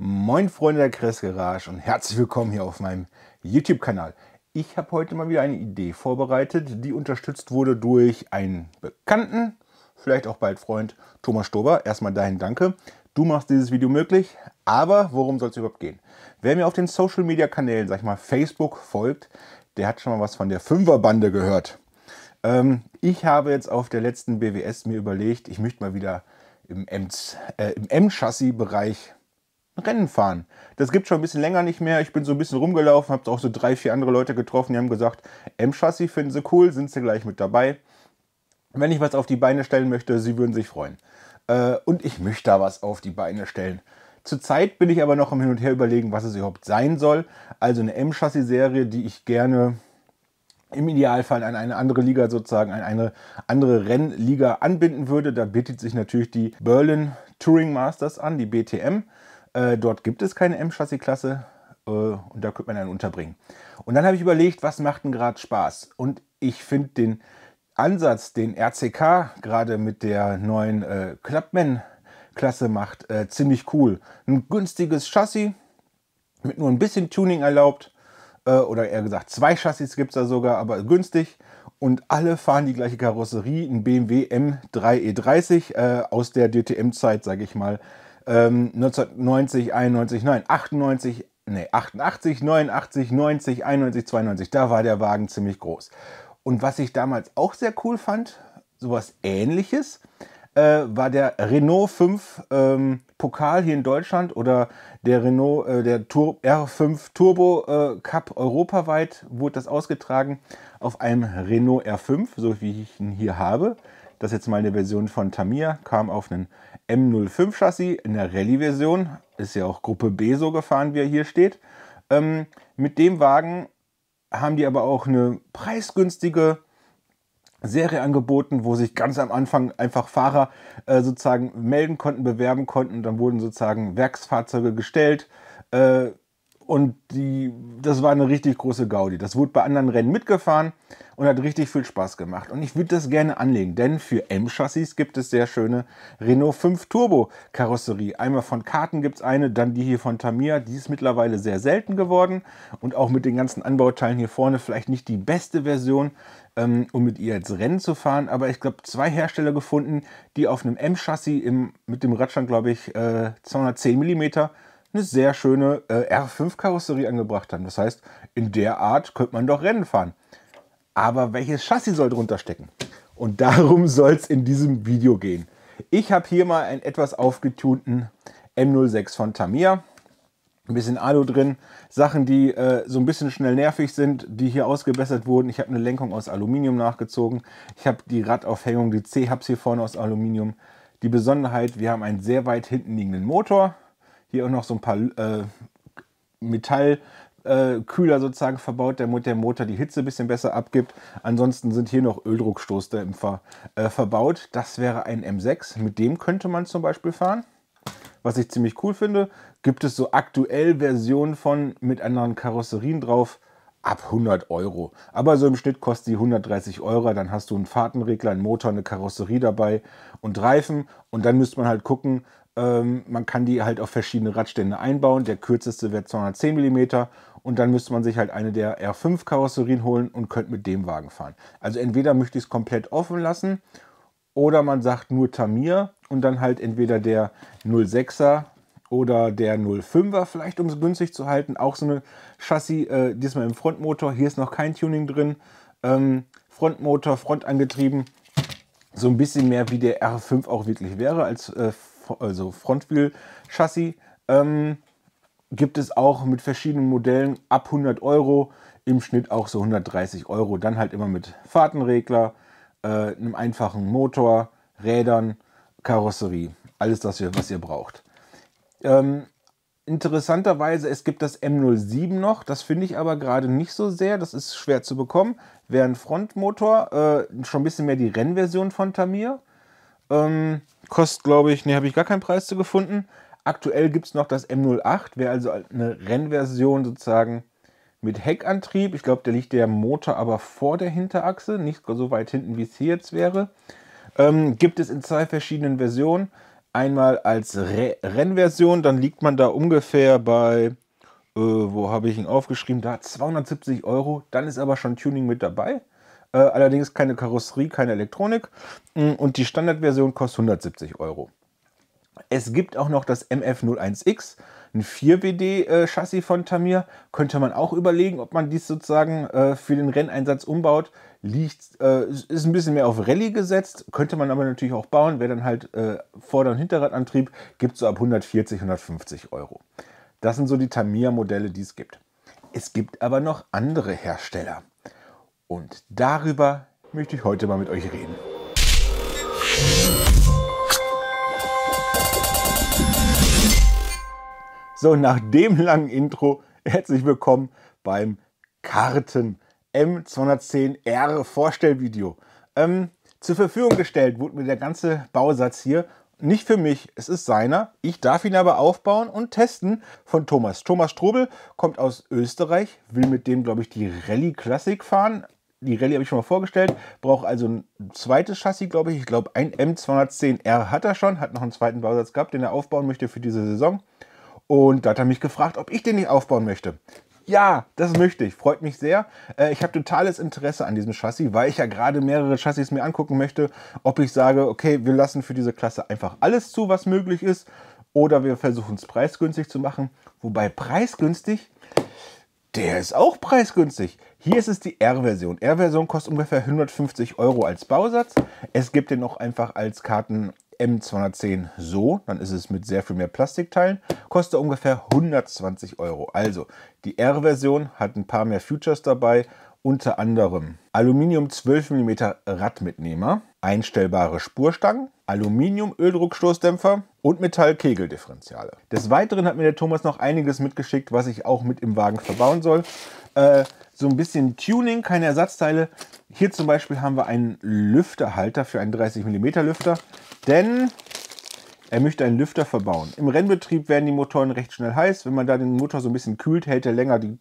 Moin Freunde der Crest Garage und herzlich willkommen hier auf meinem YouTube-Kanal. Ich habe heute mal wieder eine Idee vorbereitet, die unterstützt wurde durch einen Bekannten, vielleicht auch bald Freund, Thomas Stober. Erstmal dahin danke. Du machst dieses Video möglich, aber worum soll es überhaupt gehen? Wer mir auf den Social Media Kanälen, sag ich mal Facebook folgt, der hat schon mal was von der Fünferbande gehört. Ähm, ich habe jetzt auf der letzten BWS mir überlegt, ich möchte mal wieder im M-Chassis-Bereich Rennen fahren. Das gibt schon ein bisschen länger nicht mehr. Ich bin so ein bisschen rumgelaufen, habe auch so drei, vier andere Leute getroffen, die haben gesagt, M-Chassis finden sie cool, sind sie gleich mit dabei. Wenn ich was auf die Beine stellen möchte, sie würden sich freuen. Äh, und ich möchte da was auf die Beine stellen. Zurzeit bin ich aber noch am Hin und Her überlegen, was es überhaupt sein soll. Also eine M-Chassis-Serie, die ich gerne im Idealfall an eine andere Liga sozusagen, an eine andere Rennliga anbinden würde. Da bietet sich natürlich die Berlin Touring Masters an, die BTM. Äh, dort gibt es keine M-Chassis-Klasse äh, und da könnte man dann unterbringen. Und dann habe ich überlegt, was macht denn gerade Spaß? Und ich finde den Ansatz, den RCK gerade mit der neuen äh, Clubman-Klasse macht, äh, ziemlich cool. Ein günstiges Chassis mit nur ein bisschen Tuning erlaubt äh, oder eher gesagt zwei Chassis gibt es da sogar, aber günstig. Und alle fahren die gleiche Karosserie, ein BMW M3E30 äh, aus der DTM-Zeit, sage ich mal. Ähm, 1990, 91, nein, 98, nee, 88, 89, 90, 91, 92, da war der Wagen ziemlich groß. Und was ich damals auch sehr cool fand, sowas ähnliches, äh, war der Renault 5 ähm, Pokal hier in Deutschland oder der Renault, äh, der Tur R5 Turbo äh, Cup europaweit wurde das ausgetragen auf einem Renault R5, so wie ich ihn hier habe. Das ist jetzt mal eine Version von Tamir, kam auf einen M05 Chassis in der Rallye-Version. Ist ja auch Gruppe B so gefahren, wie er hier steht. Ähm, mit dem Wagen haben die aber auch eine preisgünstige Serie angeboten, wo sich ganz am Anfang einfach Fahrer äh, sozusagen melden konnten, bewerben konnten. Dann wurden sozusagen Werksfahrzeuge gestellt. Äh, und die, das war eine richtig große Gaudi. Das wurde bei anderen Rennen mitgefahren und hat richtig viel Spaß gemacht. Und ich würde das gerne anlegen, denn für M-Chassis gibt es sehr schöne Renault 5 Turbo Karosserie. Einmal von Karten gibt es eine, dann die hier von Tamiya. Die ist mittlerweile sehr selten geworden und auch mit den ganzen Anbauteilen hier vorne vielleicht nicht die beste Version, ähm, um mit ihr jetzt Rennen zu fahren. Aber ich glaube, zwei Hersteller gefunden, die auf einem M-Chassis mit dem Radstand, glaube ich, äh, 210 mm eine sehr schöne äh, R5-Karosserie angebracht haben. Das heißt, in der Art könnte man doch Rennen fahren. Aber welches Chassis soll drunter stecken? Und darum soll es in diesem Video gehen. Ich habe hier mal einen etwas aufgetunten M06 von Tamiya. Ein bisschen Alu drin, Sachen, die äh, so ein bisschen schnell nervig sind, die hier ausgebessert wurden. Ich habe eine Lenkung aus Aluminium nachgezogen. Ich habe die Radaufhängung, die C-Hubs hier vorne aus Aluminium. Die Besonderheit, wir haben einen sehr weit hinten liegenden Motor. Hier auch noch so ein paar äh, Metallkühler äh, sozusagen verbaut, damit der Motor die Hitze ein bisschen besser abgibt. Ansonsten sind hier noch Öldruckstoßdämpfer äh, verbaut. Das wäre ein M6. Mit dem könnte man zum Beispiel fahren. Was ich ziemlich cool finde, gibt es so aktuell Versionen von mit anderen Karosserien drauf ab 100 Euro. Aber so im Schnitt kostet die 130 Euro. Dann hast du einen Fahrtenregler, einen Motor, eine Karosserie dabei und Reifen. Und dann müsste man halt gucken, ähm, man kann die halt auf verschiedene Radstände einbauen. Der kürzeste wird 210 mm und dann müsste man sich halt eine der R5 Karosserien holen und könnte mit dem Wagen fahren. Also entweder möchte ich es komplett offen lassen oder man sagt nur Tamir und dann halt entweder der 06er oder der 05er vielleicht, um es günstig zu halten. Auch so eine Chassis, äh, diesmal im Frontmotor. Hier ist noch kein Tuning drin. Ähm, Frontmotor, frontangetrieben. So ein bisschen mehr wie der R5 auch wirklich wäre als äh, also Frontwheel-Chassis, ähm, gibt es auch mit verschiedenen Modellen ab 100 Euro, im Schnitt auch so 130 Euro. Dann halt immer mit Fahrtenregler, äh, einem einfachen Motor, Rädern, Karosserie. Alles das, was ihr braucht. Ähm, interessanterweise, es gibt das M07 noch. Das finde ich aber gerade nicht so sehr. Das ist schwer zu bekommen. Wäre ein Frontmotor, äh, schon ein bisschen mehr die Rennversion von Tamir. Ähm, kostet, glaube ich, ne, habe ich gar keinen Preis zu gefunden. Aktuell gibt es noch das M08, wäre also eine Rennversion sozusagen mit Heckantrieb. Ich glaube, da liegt der Motor aber vor der Hinterachse, nicht so weit hinten, wie es hier jetzt wäre. Ähm, gibt es in zwei verschiedenen Versionen. Einmal als Re Rennversion, dann liegt man da ungefähr bei, äh, wo habe ich ihn aufgeschrieben, da 270 Euro. Dann ist aber schon Tuning mit dabei. Äh, allerdings keine Karosserie, keine Elektronik. Mm, und die Standardversion kostet 170 Euro. Es gibt auch noch das MF01X, ein 4WD-Chassis äh, von Tamir. Könnte man auch überlegen, ob man dies sozusagen äh, für den Renneinsatz umbaut. Liegt, äh, ist ein bisschen mehr auf Rallye gesetzt, könnte man aber natürlich auch bauen. Wäre dann halt Vorder- und Hinterradantrieb, gibt es so ab 140, 150 Euro. Das sind so die Tamir-Modelle, die es gibt. Es gibt aber noch andere Hersteller. Und darüber möchte ich heute mal mit euch reden. So, nach dem langen Intro, herzlich willkommen beim Karten M210R Vorstellvideo. Ähm, zur Verfügung gestellt wurde mir der ganze Bausatz hier. Nicht für mich, es ist seiner. Ich darf ihn aber aufbauen und testen von Thomas. Thomas Strobel kommt aus Österreich, will mit dem, glaube ich, die Rallye Classic fahren. Die Rallye habe ich schon mal vorgestellt, braucht also ein zweites Chassis, glaube ich. Ich glaube, ein M210R hat er schon, hat noch einen zweiten Bausatz gehabt, den er aufbauen möchte für diese Saison. Und da hat er mich gefragt, ob ich den nicht aufbauen möchte. Ja, das möchte ich. Freut mich sehr. Äh, ich habe totales Interesse an diesem Chassis, weil ich ja gerade mehrere Chassis mir angucken möchte, ob ich sage, okay, wir lassen für diese Klasse einfach alles zu, was möglich ist, oder wir versuchen es preisgünstig zu machen. Wobei preisgünstig, der ist auch preisgünstig. Hier ist es die R-Version. R-Version kostet ungefähr 150 Euro als Bausatz. Es gibt den auch einfach als Karten M210 so, dann ist es mit sehr viel mehr Plastikteilen, kostet ungefähr 120 Euro. Also die R-Version hat ein paar mehr Features dabei, unter anderem Aluminium 12 mm Radmitnehmer, einstellbare Spurstangen, Aluminium Öldruckstoßdämpfer und Metall-Kegeldifferentiale. Des Weiteren hat mir der Thomas noch einiges mitgeschickt, was ich auch mit im Wagen verbauen soll. Äh, so ein bisschen Tuning, keine Ersatzteile. Hier zum Beispiel haben wir einen Lüfterhalter für einen 30 mm Lüfter, denn er möchte einen Lüfter verbauen. Im Rennbetrieb werden die Motoren recht schnell heiß. Wenn man da den Motor so ein bisschen kühlt, hält er länger die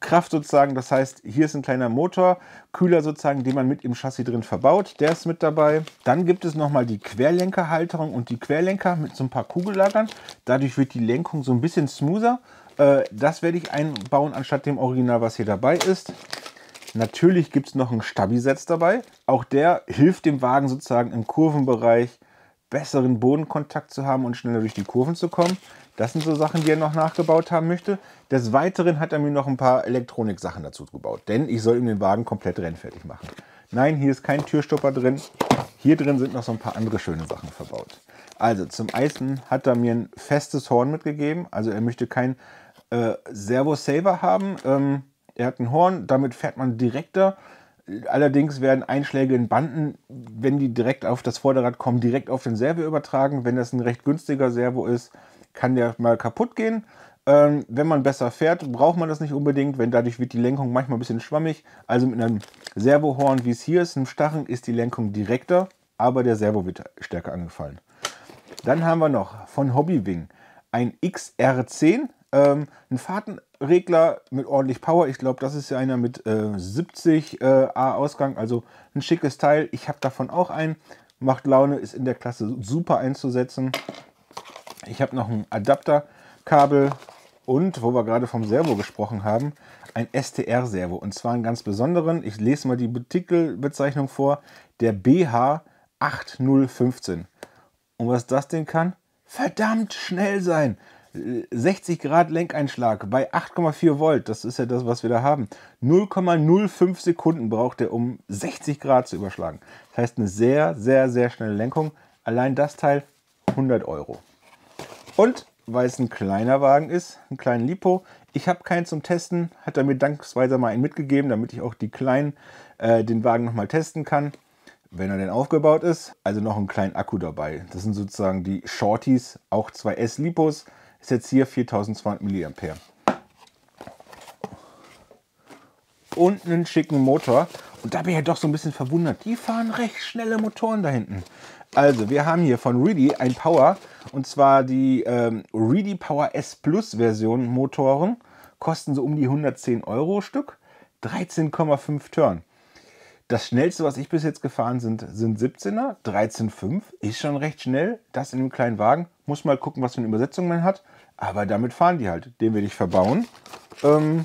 Kraft sozusagen. Das heißt, hier ist ein kleiner Motor, Kühler sozusagen, den man mit im Chassis drin verbaut. Der ist mit dabei. Dann gibt es nochmal die Querlenkerhalterung und die Querlenker mit so ein paar Kugellagern. Dadurch wird die Lenkung so ein bisschen smoother. Äh, das werde ich einbauen, anstatt dem Original, was hier dabei ist. Natürlich gibt es noch einen Stabi-Setz dabei. Auch der hilft dem Wagen sozusagen im Kurvenbereich besseren Bodenkontakt zu haben und schneller durch die Kurven zu kommen. Das sind so Sachen, die er noch nachgebaut haben möchte. Des Weiteren hat er mir noch ein paar Elektronik-Sachen dazu gebaut, denn ich soll ihm den Wagen komplett rennfertig machen. Nein, hier ist kein Türstopper drin. Hier drin sind noch so ein paar andere schöne Sachen verbaut. Also zum Eisen hat er mir ein festes Horn mitgegeben. Also er möchte kein äh, Servo-Saver haben. Ähm, er hat ein Horn, damit fährt man direkter. Allerdings werden Einschläge in Banden, wenn die direkt auf das Vorderrad kommen, direkt auf den Servo übertragen. Wenn das ein recht günstiger Servo ist, kann der mal kaputt gehen. Ähm, wenn man besser fährt, braucht man das nicht unbedingt, wenn dadurch wird die Lenkung manchmal ein bisschen schwammig. Also mit einem Servohorn, wie es hier ist, einem Starren, ist die Lenkung direkter, aber der Servo wird stärker angefallen. Dann haben wir noch von Hobbywing ein XR10, ähm, ein Fahrtenregler mit ordentlich Power. Ich glaube, das ist ja einer mit äh, 70 äh, A Ausgang, also ein schickes Teil. Ich habe davon auch einen. Macht Laune, ist in der Klasse super einzusetzen. Ich habe noch ein Adapterkabel und, wo wir gerade vom Servo gesprochen haben, ein STR-Servo. Und zwar einen ganz besonderen. Ich lese mal die Titelbezeichnung vor. Der BH8015. Und was das Ding kann? Verdammt schnell sein. 60 Grad Lenkeinschlag bei 8,4 Volt, das ist ja das, was wir da haben. 0,05 Sekunden braucht er, um 60 Grad zu überschlagen. Das heißt, eine sehr, sehr, sehr schnelle Lenkung. Allein das Teil 100 Euro. Und weil es ein kleiner Wagen ist, einen kleinen Lipo, ich habe keinen zum Testen, hat er mir dankensweise mal einen mitgegeben, damit ich auch die kleinen, äh, den Wagen nochmal testen kann wenn er denn aufgebaut ist. Also noch einen kleinen Akku dabei. Das sind sozusagen die Shorties, auch zwei S-Lipos. Ist jetzt hier 4200 mAh. Und einen schicken Motor. Und da bin ich ja doch so ein bisschen verwundert. Die fahren recht schnelle Motoren da hinten. Also, wir haben hier von Reedy ein Power. Und zwar die ähm, Reedy Power S Plus Version Motoren. Kosten so um die 110 Euro Stück. 13,5 Turn. Das schnellste, was ich bis jetzt gefahren sind, sind 17er. 13,5 ist schon recht schnell. Das in einem kleinen Wagen. Muss mal gucken, was für eine Übersetzung man hat. Aber damit fahren die halt. Den werde ich verbauen. Ähm,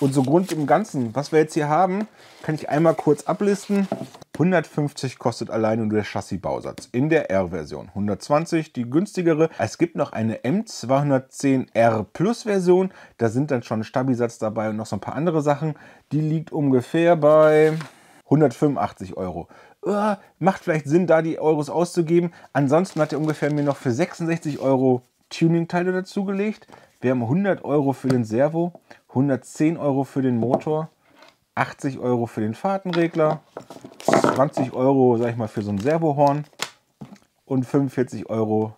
und so Grund im Ganzen, was wir jetzt hier haben, kann ich einmal kurz ablisten. 150 kostet alleine nur der Chassis-Bausatz in der R-Version. 120 die günstigere. Es gibt noch eine M210R Plus Version. Da sind dann schon Stabisatz dabei und noch so ein paar andere Sachen. Die liegt ungefähr bei 185 Euro. Uh, macht vielleicht Sinn, da die Euros auszugeben. Ansonsten hat er ungefähr mir noch für 66 Euro Tuning-Teile dazugelegt. Wir haben 100 Euro für den Servo, 110 Euro für den Motor, 80 Euro für den Fahrtenregler, 20 Euro, sag ich mal, für so ein Servohorn und 45 Euro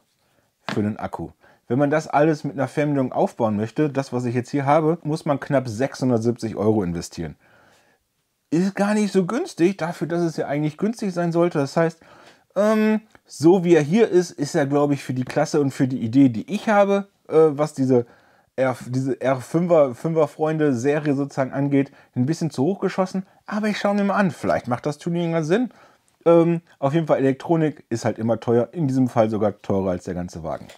für den Akku. Wenn man das alles mit einer Fernbedienung aufbauen möchte, das, was ich jetzt hier habe, muss man knapp 670 Euro investieren. Ist gar nicht so günstig, dafür, dass es ja eigentlich günstig sein sollte. Das heißt, ähm, so wie er hier ist, ist er, glaube ich, für die Klasse und für die Idee, die ich habe, äh, was diese, R, diese R5er 5er Freunde Serie sozusagen angeht, ein bisschen zu hoch geschossen. Aber ich schaue mir mal an, vielleicht macht das Tuning ja Sinn. Ähm, auf jeden Fall Elektronik ist halt immer teuer, in diesem Fall sogar teurer als der ganze Wagen.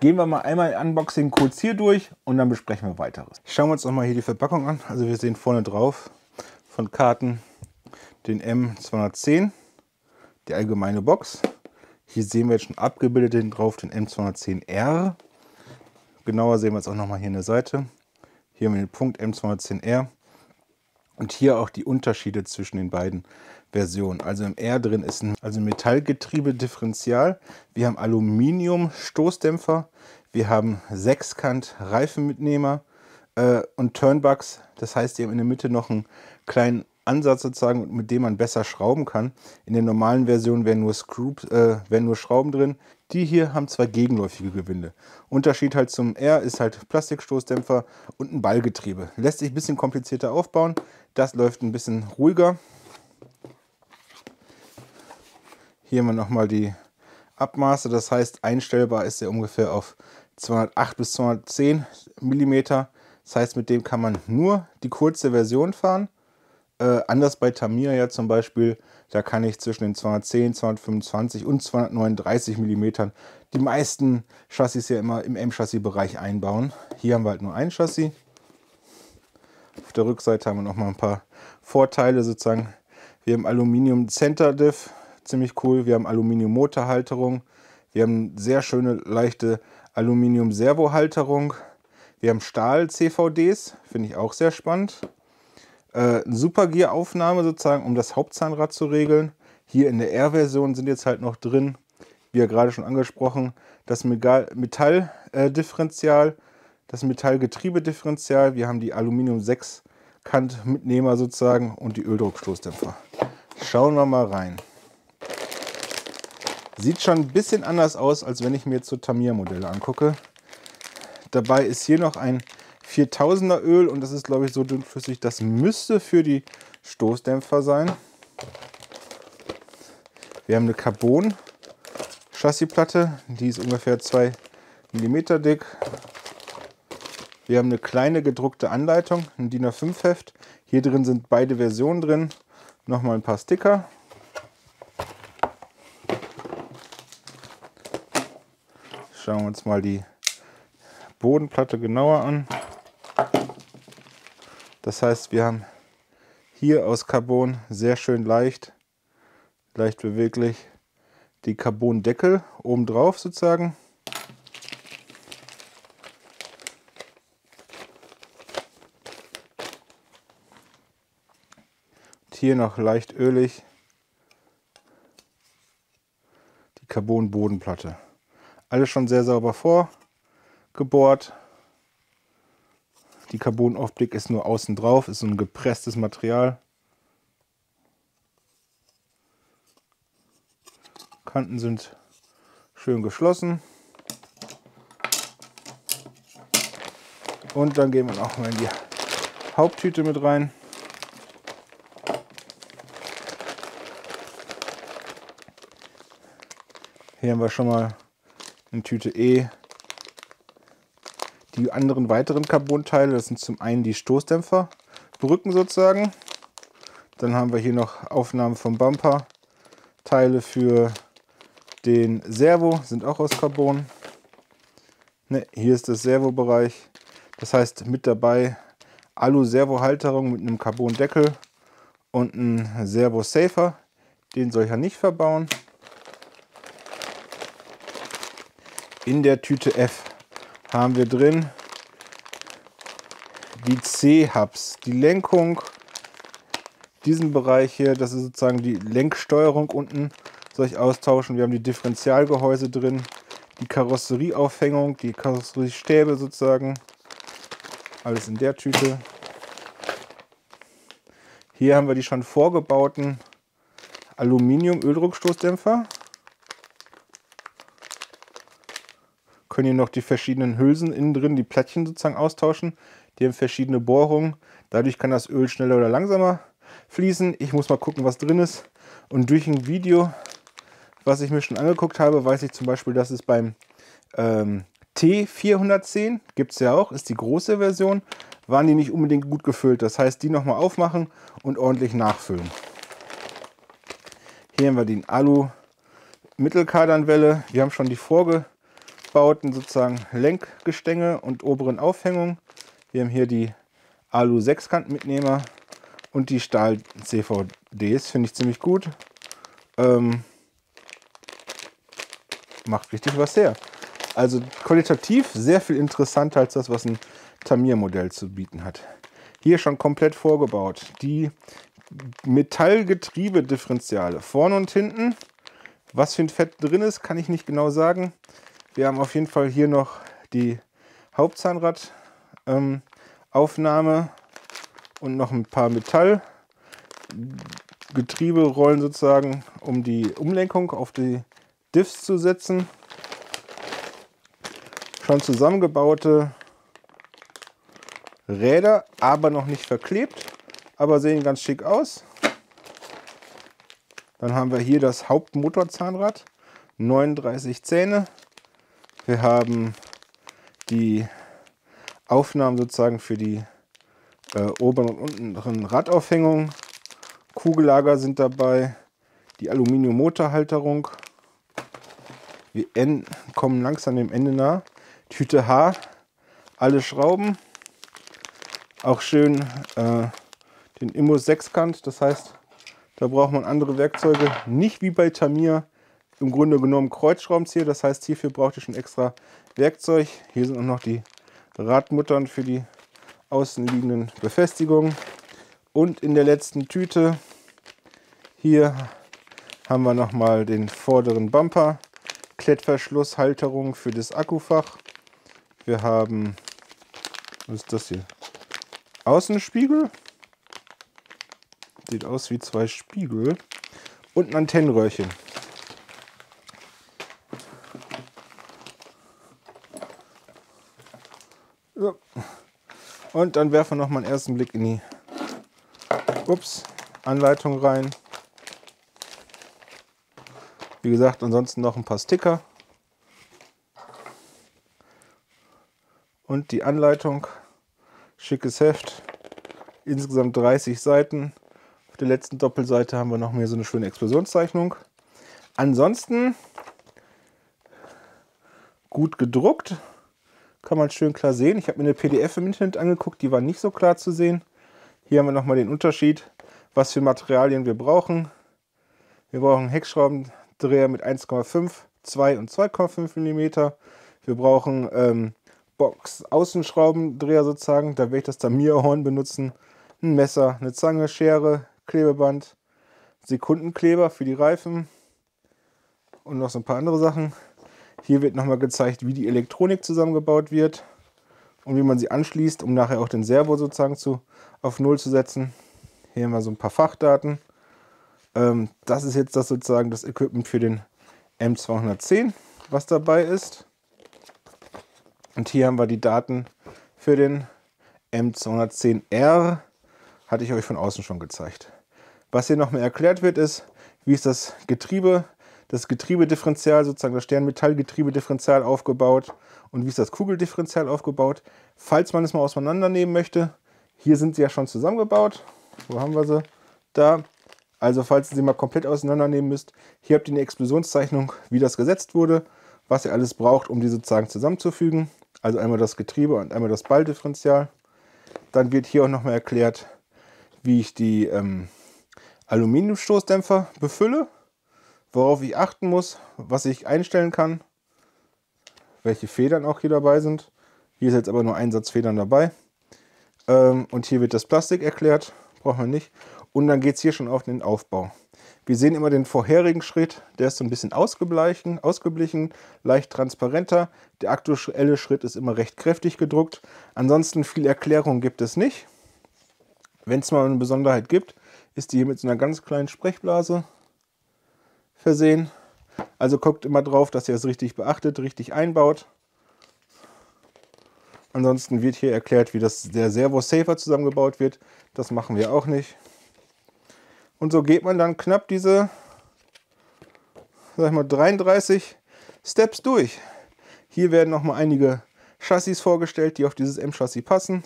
Gehen wir mal einmal Unboxing kurz hier durch und dann besprechen wir weiteres. Schauen wir uns nochmal hier die Verpackung an. Also wir sehen vorne drauf von Karten den M210, die allgemeine Box. Hier sehen wir jetzt schon abgebildet drauf den M210R. Genauer sehen wir es auch nochmal hier in der Seite. Hier wir den Punkt M210R. Und hier auch die Unterschiede zwischen den beiden Versionen. Also im R drin ist ein also Metallgetriebe-Differential. Wir haben Aluminium-Stoßdämpfer. Wir haben Sechskant-Reifenmitnehmer äh, und Turnbucks. Das heißt, die haben in der Mitte noch einen kleinen Ansatz sozusagen, mit dem man besser schrauben kann. In der normalen Version wären nur, Screw, äh, wären nur Schrauben drin. Die hier haben zwei gegenläufige Gewinde. Unterschied halt zum R ist halt Plastikstoßdämpfer und ein Ballgetriebe. Lässt sich ein bisschen komplizierter aufbauen. Das läuft ein bisschen ruhiger. Hier haben wir nochmal die Abmaße. Das heißt, einstellbar ist er ungefähr auf 208 bis 210 mm. Das heißt, mit dem kann man nur die kurze Version fahren. Äh, anders bei Tamiya ja zum Beispiel, da kann ich zwischen den 210, 225 und 239 mm die meisten Chassis ja immer im M-Chassis-Bereich einbauen. Hier haben wir halt nur ein Chassis. Auf der Rückseite haben wir noch mal ein paar Vorteile sozusagen. Wir haben Aluminium Center Diff, ziemlich cool. Wir haben Aluminium Motorhalterung. Wir haben sehr schöne leichte Aluminium Servohalterung. Wir haben Stahl CVDs, finde ich auch sehr spannend. Äh, Supergear-Aufnahme sozusagen, um das Hauptzahnrad zu regeln. Hier in der R-Version sind jetzt halt noch drin, wie ja gerade schon angesprochen, das Metalldifferential, das Metallgetriebedifferential. Wir haben die Aluminium 6 Kantmitnehmer sozusagen und die Öldruckstoßdämpfer. Schauen wir mal rein. Sieht schon ein bisschen anders aus, als wenn ich mir jetzt so Tamiya-Modelle angucke. Dabei ist hier noch ein 4000er Öl und das ist glaube ich so dünnflüssig, das müsste für die Stoßdämpfer sein. Wir haben eine Carbon Chassisplatte, die ist ungefähr 2 mm dick. Wir haben eine kleine gedruckte Anleitung, ein DIN A5 Heft. Hier drin sind beide Versionen drin. Nochmal ein paar Sticker. Schauen wir uns mal die Bodenplatte genauer an. Das heißt, wir haben hier aus Carbon sehr schön leicht, leicht beweglich die Carbondeckel oben drauf sozusagen. Und hier noch leicht ölig die Carbon-Bodenplatte. Alles schon sehr sauber vorgebohrt. Die Carbon-Optik ist nur außen drauf, ist so ein gepresstes Material. Kanten sind schön geschlossen. Und dann gehen wir noch mal in die Haupttüte mit rein. Hier haben wir schon mal eine Tüte E die anderen weiteren Carbon-Teile, das sind zum einen die Stoßdämpferbrücken sozusagen. Dann haben wir hier noch Aufnahmen vom Bumper. Teile für den Servo sind auch aus Carbon. Ne, hier ist das Servo-Bereich. Das heißt mit dabei Alu-Servo-Halterung mit einem Carbon-Deckel und ein Servo-Safer. Den soll ich ja nicht verbauen. In der Tüte F haben wir drin die C-Hubs, die Lenkung, diesen Bereich hier, das ist sozusagen die Lenksteuerung unten, soll ich austauschen. Wir haben die Differentialgehäuse drin, die Karosserieaufhängung, die Karosseriestäbe sozusagen, alles in der Tüte. Hier haben wir die schon vorgebauten Aluminium-Öldruckstoßdämpfer. Können hier noch die verschiedenen Hülsen innen drin, die Plättchen sozusagen austauschen. Die haben verschiedene Bohrungen. Dadurch kann das Öl schneller oder langsamer fließen. Ich muss mal gucken, was drin ist. Und durch ein Video, was ich mir schon angeguckt habe, weiß ich zum Beispiel, dass es beim ähm, T410, gibt es ja auch, ist die große Version, waren die nicht unbedingt gut gefüllt. Das heißt, die nochmal aufmachen und ordentlich nachfüllen. Hier haben wir den Alu Mittelkadernwelle. Wir haben schon die vorgebauten sozusagen Lenkgestänge und oberen Aufhängungen. Wir haben hier die Alu Sechskantmitnehmer und die Stahl CVDs. Finde ich ziemlich gut. Ähm, macht richtig was her. Also qualitativ sehr viel interessanter als das, was ein Tamir-Modell zu bieten hat. Hier schon komplett vorgebaut. Die Metallgetriebedifferentiale vorne und hinten. Was für ein Fett drin ist, kann ich nicht genau sagen. Wir haben auf jeden Fall hier noch die Hauptzahnradaufnahme und noch ein paar Metallgetrieberollen sozusagen, um die Umlenkung auf die Diffs zu setzen. Schon zusammengebaute Räder, aber noch nicht verklebt, aber sehen ganz schick aus. Dann haben wir hier das Hauptmotorzahnrad, 39 Zähne. Wir haben die Aufnahmen sozusagen für die äh, oberen und unteren Radaufhängung. Kugellager sind dabei, die Aluminium-Motorhalterung. Wir kommen langsam dem Ende nah. Tüte H, alle Schrauben. Auch schön äh, den Immos Sechskant, das heißt, da braucht man andere Werkzeuge. Nicht wie bei Tamir im Grunde genommen Kreuzschraubenzieher, das heißt, hierfür braucht ihr schon extra Werkzeug. Hier sind auch noch die Radmuttern für die außenliegenden Befestigungen. Und in der letzten Tüte hier haben wir nochmal den vorderen Bumper, Klettverschlusshalterung für das Akkufach. Wir haben, was ist das hier? Außenspiegel. Sieht aus wie zwei Spiegel. Und ein Antennenröhrchen. So. Und dann werfen wir noch mal einen ersten Blick in die ups, Anleitung rein. Wie gesagt, ansonsten noch ein paar Sticker. Und die Anleitung. Schickes Heft. Insgesamt 30 Seiten. Auf der letzten Doppelseite haben wir noch mehr so eine schöne Explosionszeichnung. Ansonsten gut gedruckt kann man schön klar sehen. Ich habe mir eine PDF im Internet angeguckt, die war nicht so klar zu sehen. Hier haben wir nochmal den Unterschied, was für Materialien wir brauchen. Wir brauchen Heckschraubendreher mit 1,5, 2 und 2,5 mm. Wir brauchen ähm, Box-Außenschraubendreher sozusagen. Da werde ich das Tamir-Horn benutzen. Ein Messer, eine Zange, Schere, Klebeband, Sekundenkleber für die Reifen und noch so ein paar andere Sachen. Hier wird nochmal gezeigt, wie die Elektronik zusammengebaut wird und wie man sie anschließt, um nachher auch den Servo sozusagen zu, auf Null zu setzen. Hier haben wir so ein paar Fachdaten. Ähm, das ist jetzt das sozusagen das Equipment für den M210, was dabei ist. Und hier haben wir die Daten für den M210R. Hatte ich euch von außen schon gezeigt. Was hier noch mehr erklärt wird, ist, wie ist das Getriebe das Getriebedifferential, sozusagen das Sternmetallgetriebedifferential aufgebaut und wie ist das Kugeldifferential aufgebaut. Falls man es mal auseinandernehmen möchte, hier sind sie ja schon zusammengebaut. Wo haben wir sie? da. Also falls ihr sie mal komplett auseinandernehmen müsst, hier habt ihr eine Explosionszeichnung, wie das gesetzt wurde, was ihr alles braucht, um die sozusagen zusammenzufügen. Also einmal das Getriebe und einmal das Balldifferential. Dann wird hier auch nochmal erklärt, wie ich die ähm, Aluminiumstoßdämpfer befülle, worauf ich achten muss, was ich einstellen kann, welche Federn auch hier dabei sind. Hier ist jetzt aber nur ein Satz Federn dabei. Ähm, und hier wird das Plastik erklärt, braucht man nicht. Und dann geht es hier schon auf den Aufbau. Wir sehen immer den vorherigen Schritt, der ist so ein bisschen ausgeblichen, ausgeblichen, leicht transparenter. Der aktuelle Schritt ist immer recht kräftig gedruckt. Ansonsten viel Erklärung gibt es nicht. Wenn es mal eine Besonderheit gibt, ist die hier mit so einer ganz kleinen Sprechblase versehen. Also guckt immer drauf, dass ihr es richtig beachtet, richtig einbaut. Ansonsten wird hier erklärt, wie das der Servo Safer zusammengebaut wird. Das machen wir auch nicht. Und so geht man dann knapp diese sag ich mal, 33 Steps durch. Hier werden noch mal einige Chassis vorgestellt, die auf dieses M-Chassis passen.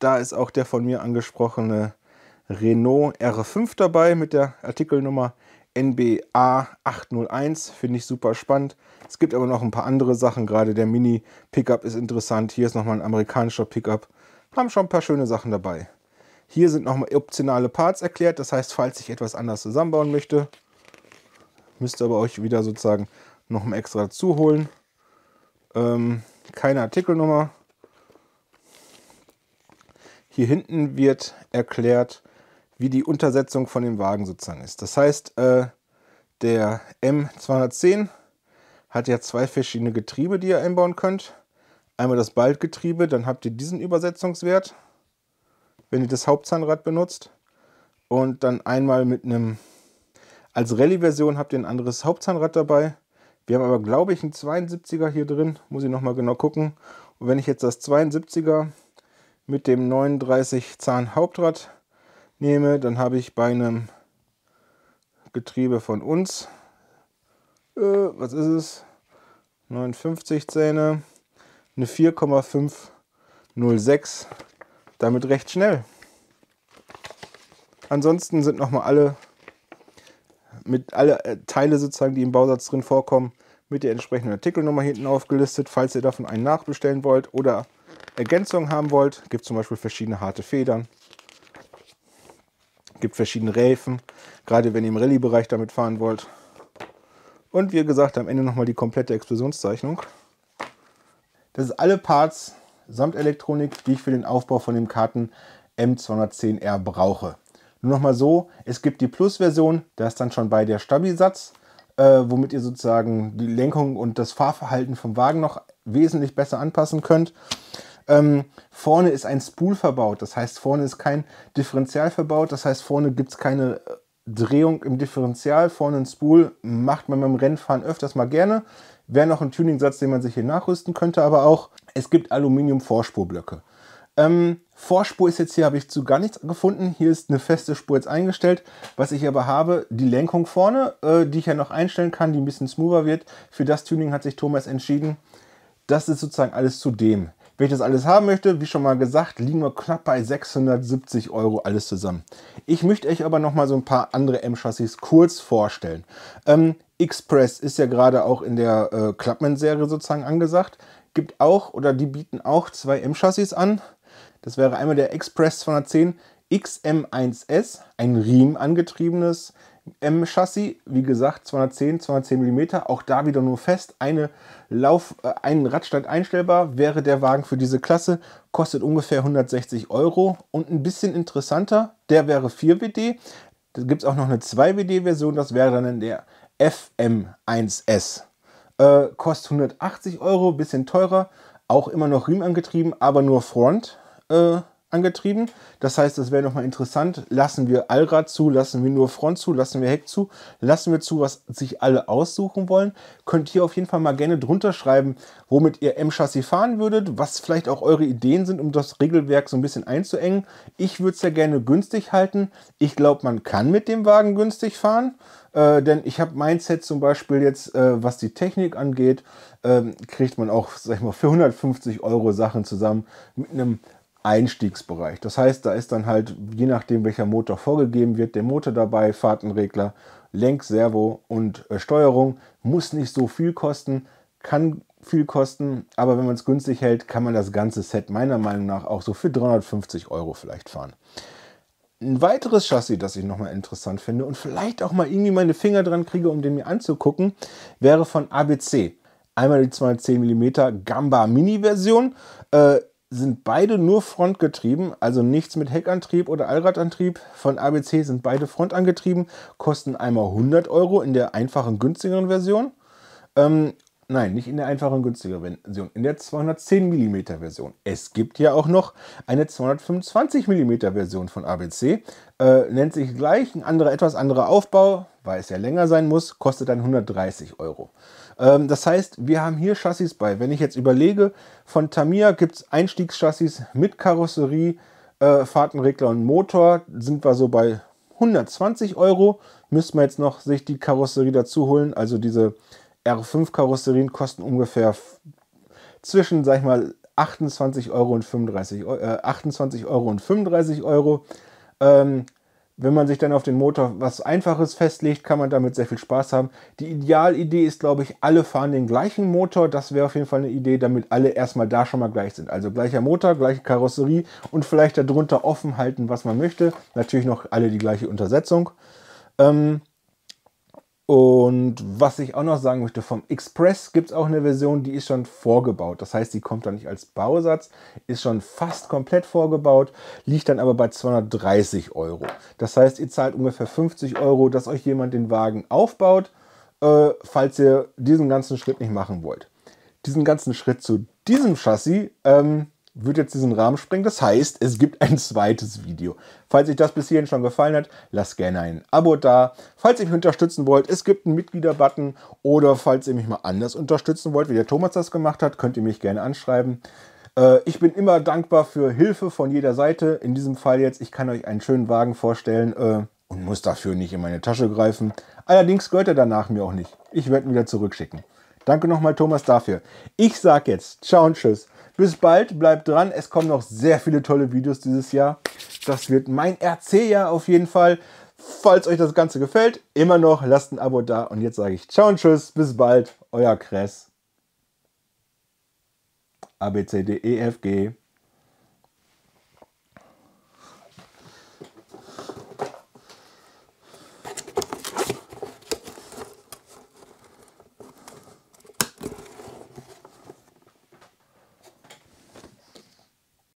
Da ist auch der von mir angesprochene Renault R5 dabei mit der Artikelnummer NBA 801. Finde ich super spannend. Es gibt aber noch ein paar andere Sachen. Gerade der Mini-Pickup ist interessant. Hier ist nochmal ein amerikanischer Pickup. Haben schon ein paar schöne Sachen dabei. Hier sind nochmal optionale Parts erklärt. Das heißt, falls ich etwas anders zusammenbauen möchte, müsst ihr aber euch wieder sozusagen noch mal extra dazu holen. Ähm, keine Artikelnummer. Hier hinten wird erklärt, wie die Untersetzung von dem Wagen sozusagen ist. Das heißt, äh, der M210 hat ja zwei verschiedene Getriebe, die ihr einbauen könnt. Einmal das Baltgetriebe, dann habt ihr diesen Übersetzungswert, wenn ihr das Hauptzahnrad benutzt. Und dann einmal mit einem, als Rallye-Version habt ihr ein anderes Hauptzahnrad dabei. Wir haben aber, glaube ich, einen 72er hier drin. Muss ich nochmal genau gucken. Und wenn ich jetzt das 72er mit dem 39 Zahn Hauptrad nehme, dann habe ich bei einem Getriebe von uns, äh, was ist es, 59 Zähne, eine 4,506, damit recht schnell. Ansonsten sind nochmal alle mit alle äh, Teile sozusagen, die im Bausatz drin vorkommen, mit der entsprechenden Artikelnummer hinten aufgelistet. Falls ihr davon einen nachbestellen wollt oder Ergänzungen haben wollt, gibt es zum Beispiel verschiedene harte Federn. Gibt verschiedene Reifen, gerade wenn ihr im Rallye-Bereich damit fahren wollt. Und wie gesagt, am Ende nochmal die komplette Explosionszeichnung. Das ist alle Parts samt Elektronik, die ich für den Aufbau von dem Karten M210R brauche. Nur nochmal so, es gibt die Plus-Version, da ist dann schon bei der Stabilsatz, äh, womit ihr sozusagen die Lenkung und das Fahrverhalten vom Wagen noch wesentlich besser anpassen könnt. Ähm, vorne ist ein Spool verbaut, das heißt vorne ist kein Differential verbaut, das heißt vorne gibt es keine äh, Drehung im Differential, vorne ein Spool, macht man beim Rennfahren öfters mal gerne. Wäre noch ein Tuning-Satz, den man sich hier nachrüsten könnte, aber auch, es gibt Aluminium-Vorspurblöcke. Ähm, Vorspur ist jetzt hier, habe ich zu gar nichts gefunden. Hier ist eine feste Spur jetzt eingestellt. Was ich aber habe, die Lenkung vorne, äh, die ich ja noch einstellen kann, die ein bisschen smoother wird. Für das Tuning hat sich Thomas entschieden. Das ist sozusagen alles zu dem. Wenn ich das alles haben möchte, wie schon mal gesagt, liegen wir knapp bei 670 Euro alles zusammen. Ich möchte euch aber noch mal so ein paar andere M-Chassis kurz vorstellen. Ähm, Express ist ja gerade auch in der äh, Clubman-Serie sozusagen angesagt. Gibt auch, oder die bieten auch zwei M-Chassis an. Das wäre einmal der Express 210 XM1S, ein Riemen angetriebenes M-Chassis, wie gesagt 210, 210 mm, auch da wieder nur fest. Eine Lauf, äh, ein Radstand einstellbar wäre der Wagen für diese Klasse, kostet ungefähr 160 Euro. Und ein bisschen interessanter, der wäre 4WD. Da gibt es auch noch eine 2WD-Version, das wäre dann der FM1S. Äh, kostet 180 Euro, bisschen teurer, auch immer noch Riemen angetrieben, aber nur Front. Äh, angetrieben. Das heißt, es wäre nochmal interessant, lassen wir Allrad zu, lassen wir nur Front zu, lassen wir Heck zu, lassen wir zu, was sich alle aussuchen wollen. Könnt ihr auf jeden Fall mal gerne drunter schreiben, womit ihr M-Chassis fahren würdet, was vielleicht auch eure Ideen sind, um das Regelwerk so ein bisschen einzuengen. Ich würde es ja gerne günstig halten. Ich glaube, man kann mit dem Wagen günstig fahren. Äh, denn ich habe mein Set zum Beispiel jetzt, äh, was die Technik angeht, äh, kriegt man auch, sag ich mal, für 150 Euro Sachen zusammen mit einem Einstiegsbereich. Das heißt, da ist dann halt, je nachdem welcher Motor vorgegeben wird, der Motor dabei, Fahrtenregler, Lenk, Servo und äh, Steuerung. Muss nicht so viel kosten, kann viel kosten, aber wenn man es günstig hält, kann man das ganze Set meiner Meinung nach auch so für 350 Euro vielleicht fahren. Ein weiteres Chassis, das ich nochmal interessant finde und vielleicht auch mal irgendwie meine Finger dran kriege, um den mir anzugucken, wäre von ABC. Einmal die 210 mm Gamba Mini Version. Äh, sind beide nur frontgetrieben, also nichts mit Heckantrieb oder Allradantrieb. Von ABC sind beide frontangetrieben, kosten einmal 100 Euro in der einfachen, günstigeren Version. Ähm, nein, nicht in der einfachen, günstigeren Version, in der 210 mm Version. Es gibt ja auch noch eine 225 mm Version von ABC. Äh, nennt sich gleich, ein anderer, etwas anderer Aufbau, weil es ja länger sein muss, kostet dann 130 Euro. Ähm, das heißt, wir haben hier Chassis bei. Wenn ich jetzt überlege, von Tamiya gibt es Einstiegschassis mit Karosserie, äh, Fahrtenregler und Motor, sind wir so bei 120 Euro. Müsste man jetzt noch sich die Karosserie dazu holen. Also diese R5-Karosserien kosten ungefähr zwischen, sag ich mal, 28 Euro und 35 äh, 28 Euro und 35 Euro. Ähm, wenn man sich dann auf den Motor was Einfaches festlegt, kann man damit sehr viel Spaß haben. Die Idealidee ist, glaube ich, alle fahren den gleichen Motor. Das wäre auf jeden Fall eine Idee, damit alle erstmal da schon mal gleich sind. Also gleicher Motor, gleiche Karosserie und vielleicht darunter offen halten, was man möchte. Natürlich noch alle die gleiche Untersetzung. Ähm, und was ich auch noch sagen möchte, vom Express gibt es auch eine Version, die ist schon vorgebaut. Das heißt, die kommt dann nicht als Bausatz, ist schon fast komplett vorgebaut, liegt dann aber bei 230 Euro. Das heißt, ihr zahlt ungefähr 50 Euro, dass euch jemand den Wagen aufbaut, äh, falls ihr diesen ganzen Schritt nicht machen wollt. Diesen ganzen Schritt zu diesem Chassis ähm, wird jetzt diesen Rahmen sprengen. Das heißt, es gibt ein zweites Video. Falls euch das bis hierhin schon gefallen hat, lasst gerne ein Abo da. Falls ihr mich unterstützen wollt, es gibt einen Mitglieder-Button. Oder falls ihr mich mal anders unterstützen wollt, wie der Thomas das gemacht hat, könnt ihr mich gerne anschreiben. Äh, ich bin immer dankbar für Hilfe von jeder Seite. In diesem Fall jetzt, ich kann euch einen schönen Wagen vorstellen äh, und muss dafür nicht in meine Tasche greifen. Allerdings gehört er danach mir auch nicht. Ich werde ihn wieder zurückschicken. Danke nochmal, Thomas, dafür. Ich sage jetzt, ciao und tschüss. Bis bald, bleibt dran. Es kommen noch sehr viele tolle Videos dieses Jahr. Das wird mein RC-Jahr auf jeden Fall. Falls euch das Ganze gefällt, immer noch lasst ein Abo da. Und jetzt sage ich Ciao und Tschüss. Bis bald. Euer Kress. A, B, C, D, E, F, G.